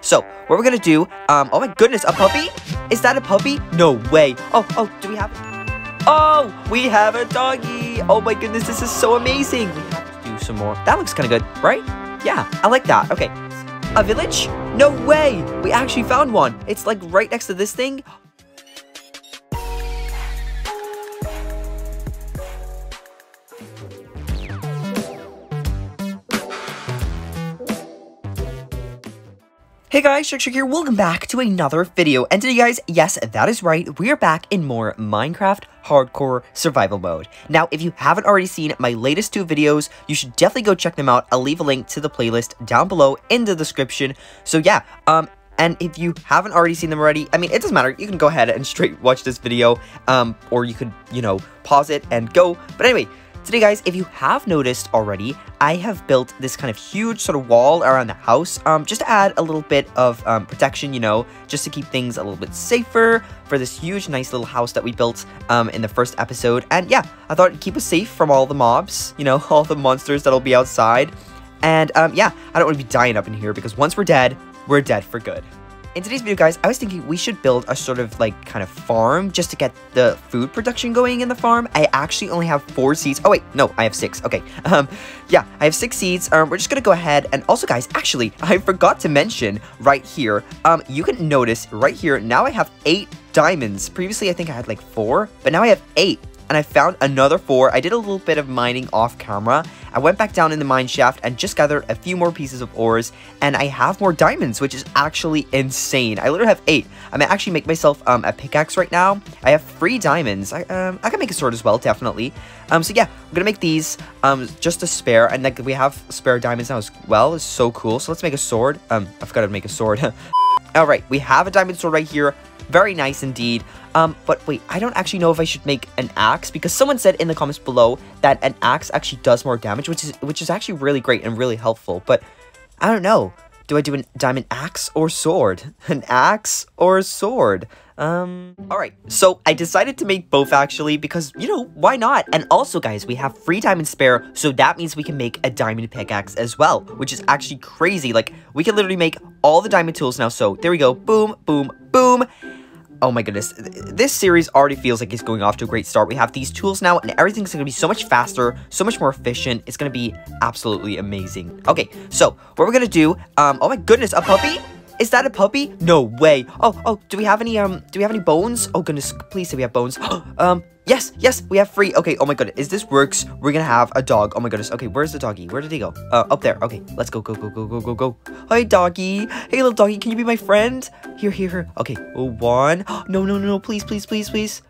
So, what we're gonna do, um, oh my goodness, a puppy? Is that a puppy? No way. Oh, oh, do we have Oh, we have a doggy. Oh my goodness, this is so amazing. We have to do some more. That looks kind of good, right? Yeah, I like that. Okay. A village? No way. We actually found one. It's like right next to this thing. Hey guys, Shark here, welcome back to another video, and today guys, yes, that is right, we are back in more Minecraft Hardcore Survival Mode. Now, if you haven't already seen my latest two videos, you should definitely go check them out, I'll leave a link to the playlist down below in the description, so yeah, um, and if you haven't already seen them already, I mean, it doesn't matter. You can go ahead and straight watch this video, um, or you could, you know, pause it and go. But anyway, Today guys, if you have noticed already, I have built this kind of huge sort of wall around the house, um, just to add a little bit of um, protection, you know, just to keep things a little bit safer for this huge, nice little house that we built um, in the first episode. And yeah, I thought it'd keep us safe from all the mobs, you know, all the monsters that'll be outside. And um, yeah, I don't want to be dying up in here because once we're dead, we're dead for good. In today's video, guys, I was thinking we should build a sort of like kind of farm just to get the food production going in the farm. I actually only have four seeds. Oh, wait, no, I have six. Okay. Um, yeah, I have six seeds. Um, we're just gonna go ahead and also, guys, actually, I forgot to mention right here. Um, you can notice right here, now I have eight diamonds. Previously, I think I had like four, but now I have eight and I found another four. I did a little bit of mining off camera. I went back down in the mine shaft and just gathered a few more pieces of ores, and I have more diamonds, which is actually insane. I literally have eight. I'm gonna actually make myself um, a pickaxe right now. I have three diamonds. I, um, I can make a sword as well, definitely. Um, so yeah, I'm gonna make these um, just a spare, and like we have spare diamonds now as well. It's so cool. So let's make a sword. Um, I forgot to make a sword. All right, we have a diamond sword right here. Very nice indeed. Um, but wait, I don't actually know if I should make an axe because someone said in the comments below that an axe actually does more damage, which is which is actually really great and really helpful. But I don't know. Do I do a diamond axe or sword? An axe or a sword? Um, alright, so I decided to make both actually because, you know, why not? And also, guys, we have free diamond spare, so that means we can make a diamond pickaxe as well, which is actually crazy. Like, we can literally make all the diamond tools now, so there we go. Boom, boom, boom. Oh my goodness, this series already feels like it's going off to a great start. We have these tools now, and everything's going to be so much faster, so much more efficient. It's going to be absolutely amazing. Okay, so what we're going to do, um, oh my goodness, a puppy? Is that a puppy? No way. Oh, oh, do we have any, um, do we have any bones? Oh goodness, please say we have bones. um, Yes, yes, we have free. Okay, oh my god, is this works? We're gonna have a dog. Oh my goodness. Okay, where's the doggy? Where did he go? Uh, up there. Okay, let's go, go, go, go, go, go, go. Hi, doggy. Hey, little doggy, can you be my friend? Here, here, here. Okay, one. No, no, no, no, please, please, please, please.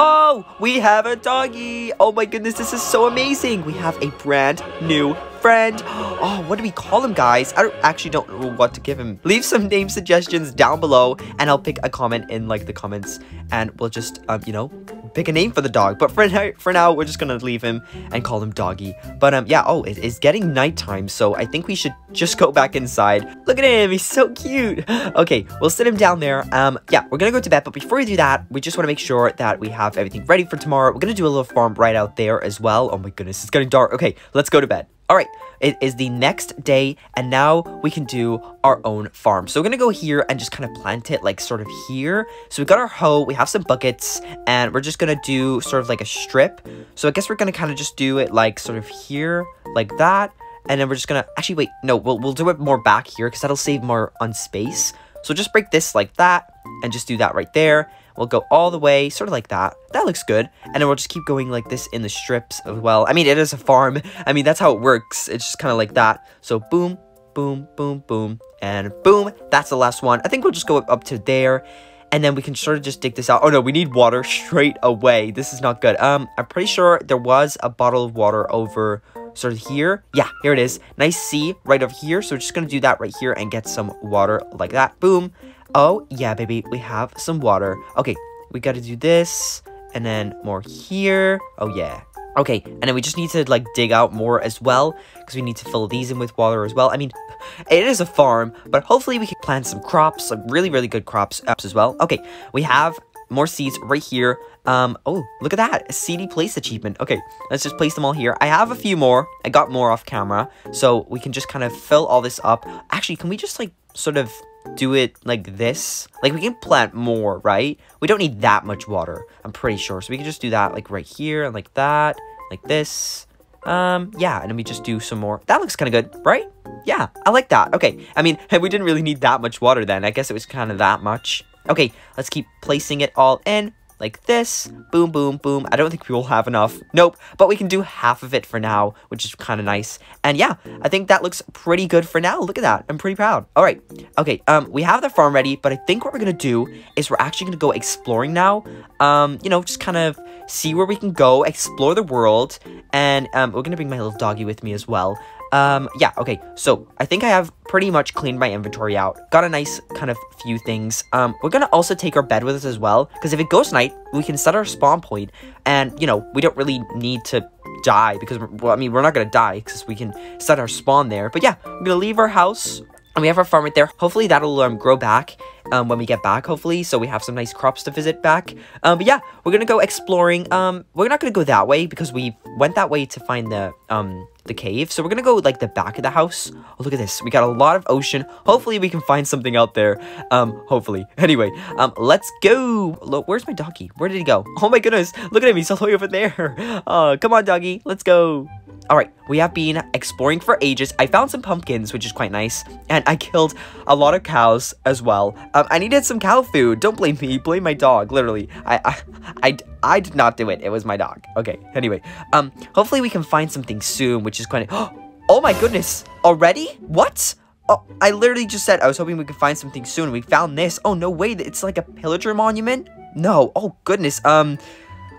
Oh, we have a doggy. Oh my goodness, this is so amazing. We have a brand new friend. Oh, what do we call him, guys? I don't, actually don't know what to give him. Leave some name suggestions down below, and I'll pick a comment in, like, the comments, and we'll just, um, you know, pick a name for the dog. But for now, for now, we're just gonna leave him and call him Doggy. But, um, yeah, oh, it is getting nighttime, so I think we should just go back inside. Look at him, he's so cute. Okay, we'll sit him down there. Um, yeah, we're gonna go to bed, but before we do that, we just wanna make sure that we have everything ready for tomorrow. We're gonna do a little farm right out there as well. Oh my goodness, it's getting dark. Okay, let's go to bed. Alright, it is the next day, and now we can do our own farm. So we're gonna go here and just kind of plant it, like, sort of here. So we got our hoe, we have some buckets, and we're just gonna do sort of like a strip. So I guess we're gonna kind of just do it, like, sort of here, like that. And then we're just gonna, actually, wait, no, we'll, we'll do it more back here, because that'll save more on space. So just break this like that, and just do that right there. We'll go all the way, sort of like that. That looks good. And then we'll just keep going like this in the strips as well. I mean, it is a farm. I mean, that's how it works. It's just kind of like that. So boom, boom, boom, boom, and boom. That's the last one. I think we'll just go up to there. And then we can sort of just dig this out. Oh no, we need water straight away. This is not good. Um, I'm pretty sure there was a bottle of water over sort of here. Yeah, here it is. Nice C right over here. So we're just going to do that right here and get some water like that. Boom. Oh, yeah, baby, we have some water. Okay, we gotta do this, and then more here. Oh, yeah. Okay, and then we just need to, like, dig out more as well, because we need to fill these in with water as well. I mean, it is a farm, but hopefully we can plant some crops, like really, really good crops as well. Okay, we have more seeds right here. Um, oh, look at that, a Seedy place achievement. Okay, let's just place them all here. I have a few more. I got more off camera, so we can just kind of fill all this up. Actually, can we just, like, sort of do it like this. Like, we can plant more, right? We don't need that much water, I'm pretty sure. So we can just do that, like, right here, and like that, like this. Um, yeah, and then we just do some more. That looks kind of good, right? Yeah, I like that. Okay, I mean, we didn't really need that much water then. I guess it was kind of that much. Okay, let's keep placing it all in like this. Boom, boom, boom. I don't think we will have enough. Nope. But we can do half of it for now, which is kind of nice. And yeah, I think that looks pretty good for now. Look at that. I'm pretty proud. All right. Okay, um, we have the farm ready, but I think what we're going to do is we're actually going to go exploring now. Um, you know, just kind of see where we can go, explore the world, and um, we're going to bring my little doggy with me as well. Um, yeah, okay, so I think I have pretty much cleaned my inventory out. Got a nice kind of few things. Um, we're gonna also take our bed with us as well, because if it goes night, we can set our spawn point, and, you know, we don't really need to die, because, well, I mean, we're not gonna die, because we can set our spawn there. But yeah, we're gonna leave our house, and we have our farm right there. Hopefully that'll um, grow back um, when we get back, hopefully. So we have some nice crops to visit back. Um, but yeah, we're to go exploring. Um, we're not to go that way because we went that way to find the um, the cave. So we're gonna go like the back of the house. Oh, look at this. We got a lot of ocean. Hopefully we can find something out there. Um, hopefully. Anyway, um, let's go. Look, where's my doggy? Where did he go? Oh my goodness. Look at him. He's all the way over there. Uh, come on, doggy. Let's go. Alright, we have been exploring for ages. I found some pumpkins, which is quite nice. And I killed a lot of cows as well. Um, I needed some cow food. Don't blame me. Blame my dog, literally. I, I, I, I did not do it. It was my dog. Okay, anyway. Um, hopefully we can find something soon, which is quite... Oh my goodness. Already? What? Oh, I literally just said I was hoping we could find something soon. We found this. Oh, no way. It's like a pillager monument? No. Oh, goodness. Um,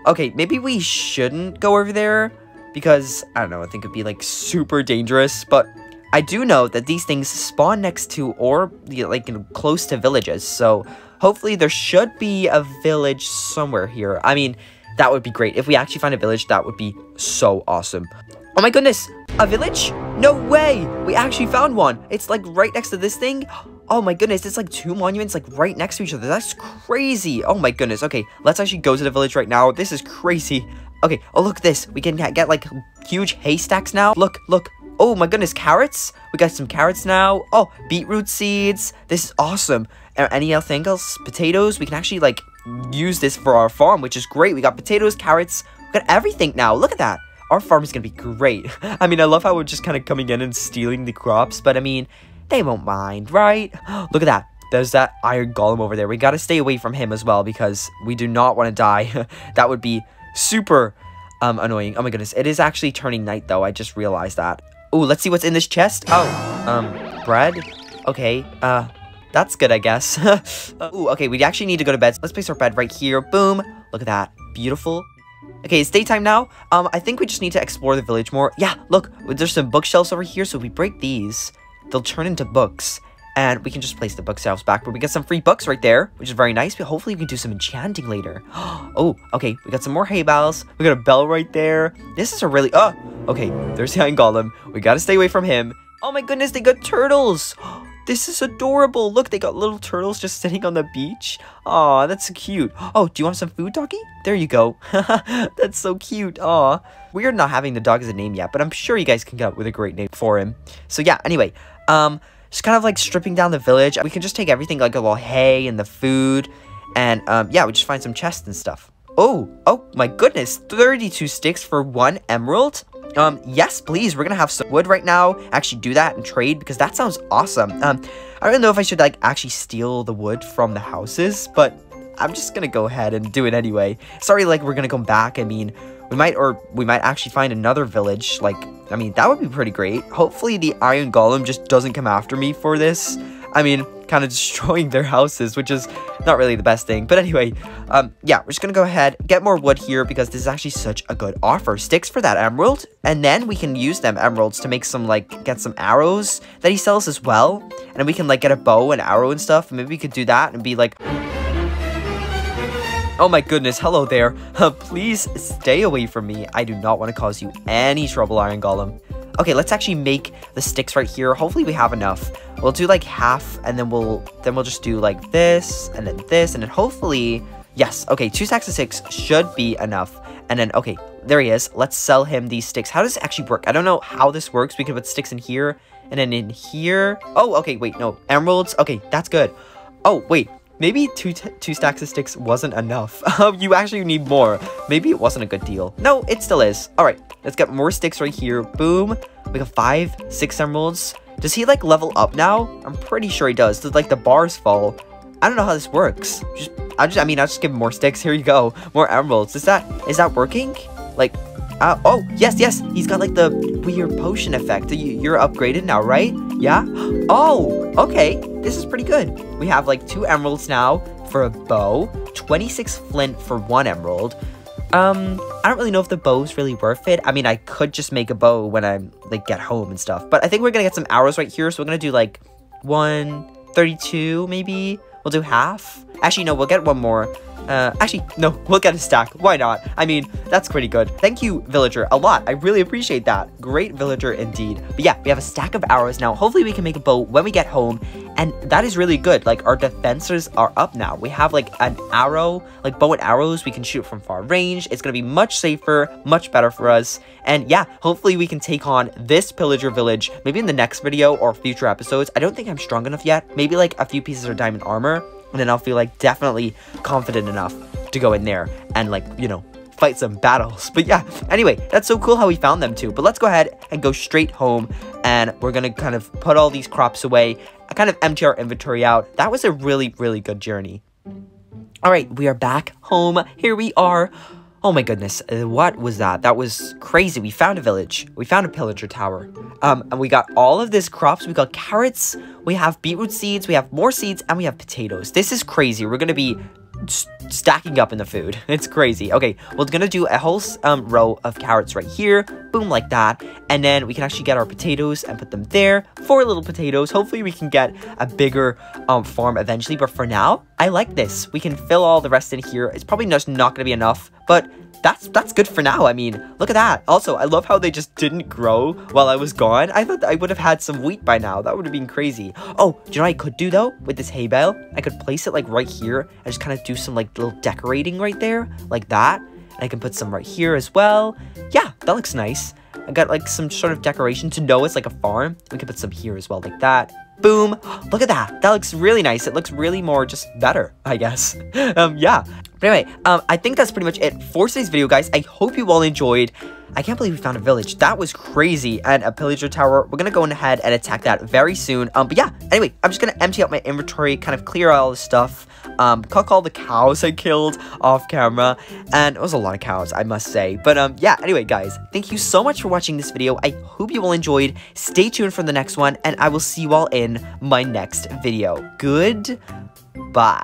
okay, maybe we shouldn't go over there because, I don't know, I think it'd be like super dangerous, but I do know that these things spawn next to or like close to villages, so hopefully there should be a village somewhere here. I mean, that would be great. If we actually find a village, that would be so awesome. Oh my goodness, a village? No way! We actually found one. It's like right next to this thing. Oh my goodness, it's like two monuments like right next to each other. That's crazy. Oh my goodness. Okay, let's actually go to the village right now. This is crazy. Okay, oh look at this. We can get like huge haystacks now. Look, look. Oh my goodness, carrots? We got some carrots now. Oh, beetroot seeds. This is awesome. Any anything else? Potatoes. We can actually like use this for our farm, which is great. We got potatoes, carrots. We got everything now. Look at that. Our farm is going to be great. I mean, I love how we're just kind of coming in and stealing the crops, but I mean, they won't mind, right? Look at that. There's that iron golem over there. We got to stay away from him as well because we do not want to die. that would be super um, annoying. Oh my goodness. It is actually turning night though. I just realized that. Oh, let's see what's in this chest. Oh, um, bread. Okay, uh, that's good, I guess. ooh, okay, we actually need to go to bed. Let's place our bed right here. Boom. Look at that. Beautiful. Okay, it's daytime now. Um, I think we just need to explore the village more. Yeah, look, there's some bookshelves over here, so if we break these, they'll turn into books and we can just place the bookshelves back but we get some free books right there which is very nice. But hopefully we can do some enchanting later. Oh okay. We got some more hay bales. We got a bell right there. This is a really oh okay. There's the iron golem. We gotta stay away from him. Oh my goodness they got turtles. This is adorable. Look they got little turtles just sitting on the beach. Oh that's cute. Oh do you want some food doggy? There you go. That's so cute. Aw. we're not having the dog as a name yet but i'm sure you guys can come up with a great name for him. So yeah anyway um just kind of like stripping down the village. We can just take everything like a little hay and the food. And um, yeah, we just find some chests and stuff. Oh, oh my goodness, 32 sticks for one emerald? Um, yes, please, we're gonna have some wood right now, actually do that and trade, because that sounds awesome. Um, I don't know if I should, like, actually steal the wood from the houses, but I'm just gonna go ahead and do it anyway. Sorry, like, we're gonna come back, I mean, we might, or we might actually find another village, like, I mean, that would be pretty great. Hopefully the Iron Golem just doesn't come after me for this. I mean, kind of destroying their houses, which is not really the best thing. But anyway, um, yeah, we're just gonna go ahead, get more wood here because this is actually such a good offer. Sticks for that emerald, and then we can use them emeralds to make some, like, get some arrows that he sells as well. And we can, like, get a bow and arrow and stuff. Maybe we could do that and be like... Oh my goodness, hello there. Uh, please stay away from me. I do not want to cause you any trouble, Iron Golem. Okay, let's actually make the sticks right here. Hopefully we have enough. We'll do like half and then we'll then we'll just do like this and then this and then hopefully yes. Okay, two stacks of six should be enough. And then okay, there he is. Let's sell him these sticks. How does it actually work? I don't know how this works. We can put sticks in here And then in here, oh, okay, wait, no, emeralds. Okay, that's good. Oh, wait, maybe two two stacks of sticks wasn't enough. Um, you actually need more. Maybe it wasn't a good deal. No, it still is. All right, let's get more sticks right here. Boom. We got five, six emeralds. Does he like level up now? I'm pretty sure he does. Does like the bars fall? I don't know how this works. Just, I just, I mean, I'll just give him more sticks. Here you go, more emeralds. Is that, is that working? Like, uh, oh, yes, yes. He's got like the weird potion effect. You, You, are upgraded now, right? Yeah? Oh, okay. This is pretty good. We have like two emeralds now for a bow, 26 flint for one emerald. Um, I don't really know if the bow's really worth it. I mean, I could just make a bow when I like get home and stuff. But I think we're gonna get some arrows right here. So we're gonna do like 132 maybe. We'll do half. Actually, no, we'll get one more. Uh, actually, no, we'll get a stack. Why not? I mean, that's pretty good. Thank you, villager, a lot. I really appreciate that. Great villager indeed. But yeah, we have a stack of arrows now. Hopefully we can make a bow when we get home. And that is really good. Like, our defenses are up now. We have, like, an arrow, like bow and arrows. We can shoot from far range. It's to be much safer, much better for us. And yeah, hopefully we can take on this pillager village, maybe in the next video or future episodes. I don't think I'm strong enough yet. Maybe, like, a few pieces of diamond armor and then I'll feel like definitely confident enough to go in there and like, you know, fight some battles. But yeah, anyway, that's so cool how we found them too. But let's go ahead and go straight home and we're gonna kind of put all these crops away, kind of empty our inventory out. That was a really, really good journey. All right, we are back home. Here we are. Oh my goodness, uh, what was that? That was crazy. We found a village. We found a pillager tower. Um, and we got all of this crops. We got carrots, we have beetroot seeds, we have more seeds, and we have potatoes. This is crazy. We're gonna be stacking up in the food. It's crazy. Okay, we're gonna do a whole um, row of carrots right here. Boom, like that. And then we can actually get our potatoes and put them there. Four little potatoes. Hopefully we can get a bigger um, farm eventually. But for now, I like this. We can fill all the rest in here. It's probably just not gonna be enough. But that's that's good for now. I mean, look at that. Also, I love how they just didn't grow while I was gone. I thought I would have had some wheat by now. That would have been crazy. Oh, do you know what I could do though with this hay bale? I could place it like right here and just kind of do some like little decorating right there, like that. And I can put some right here as well. Yeah, that looks nice. I got like some sort of decoration to know it's like a farm. We could put some here as well, like that. Boom. Look at that. That looks really nice. It looks really more just better, I guess. um, yeah. But anyway, um, I think that's pretty much it for today's video, guys. I hope you all enjoyed. I can't believe we found a village. That was crazy. And a pillager tower. We're going to go ahead and attack that very soon. Um, but yeah, anyway, I'm just going to empty out my inventory, kind of clear all the stuff. Um, cook all the cows I killed off camera. And it was a lot of cows, I must say. But um, yeah, anyway, guys, thank you so much for watching this video. I hope you all enjoyed. Stay tuned for the next one. And I will see you all in my next video. Goodbye.